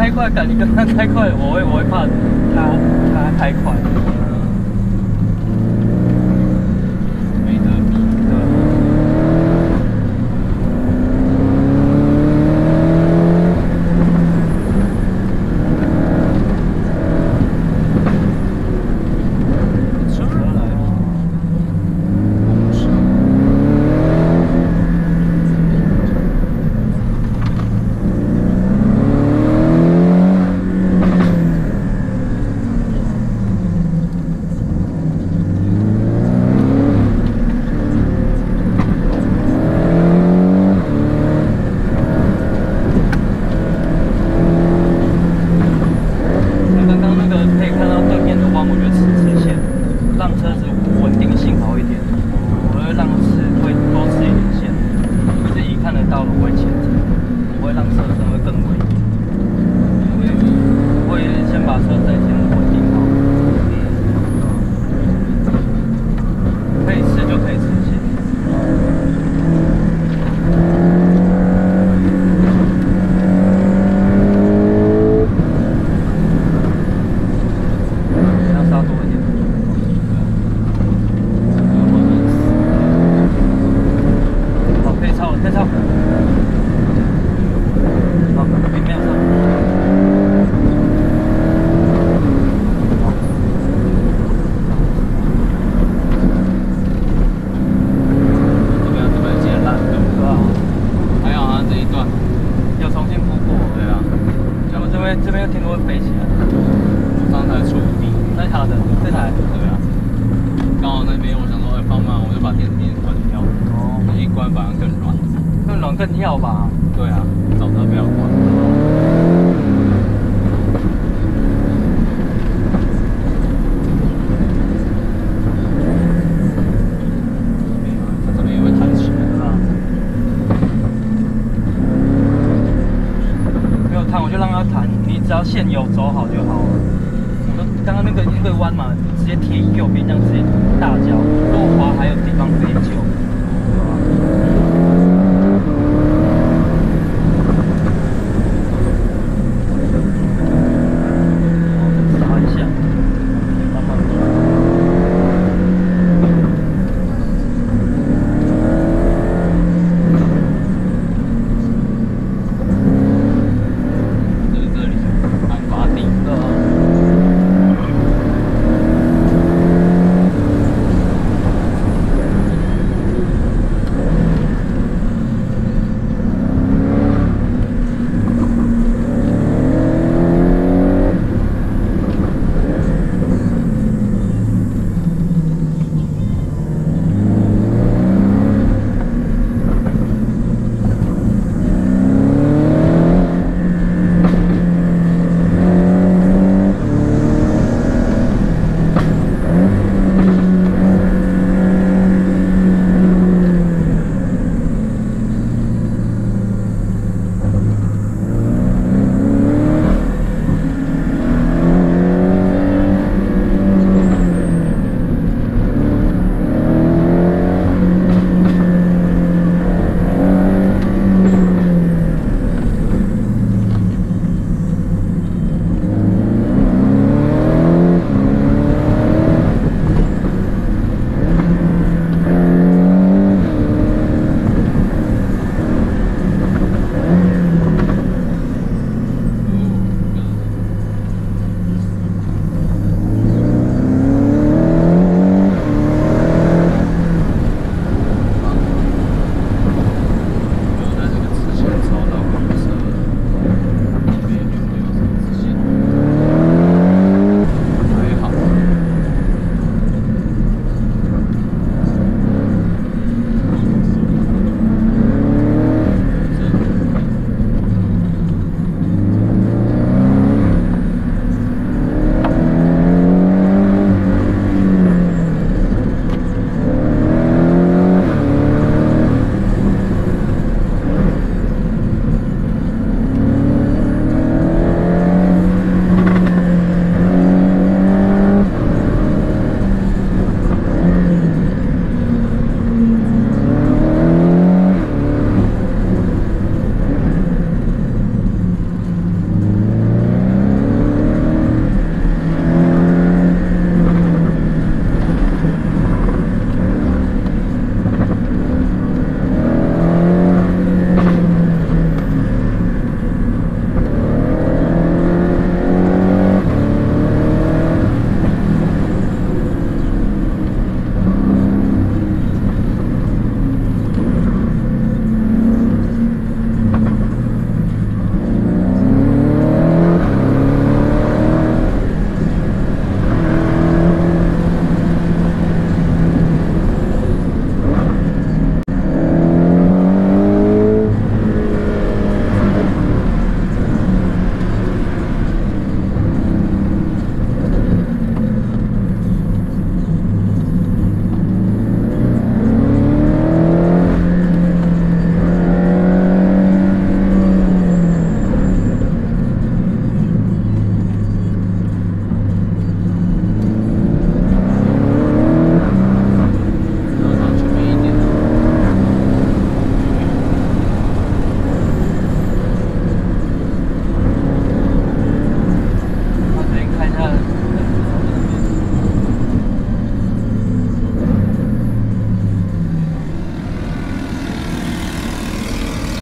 开快感你跟他开快我会我会怕他他开快。反而更软，更软更要吧？对啊，走的比较稳。这边有弹琴吗？没有弹，我就让他弹。你只要线有走好就好了。你刚刚那个那个弯嘛，直接贴右边，这样直接大脚，路滑还有地方备救。